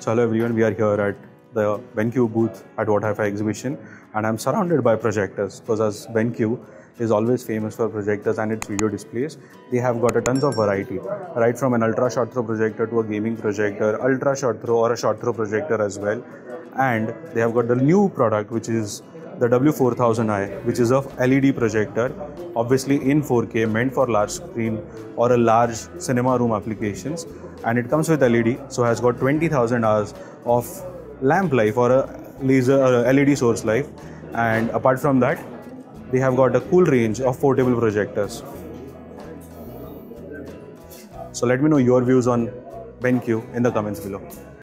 So hello everyone, we are here at the BenQ booth at What Hi-Fi exhibition and I'm surrounded by projectors because as BenQ is always famous for projectors and its video displays. They have got a tons of variety, right from an ultra short throw projector to a gaming projector, ultra short throw or a short throw projector as well. And they have got the new product which is the W4000i, which is a LED projector, obviously in 4K, meant for large screen or a large cinema room applications. And it comes with LED, so has got 20,000 hours of lamp life or a laser uh, LED source life. And apart from that, they have got a cool range of portable projectors. So let me know your views on BenQ in the comments below.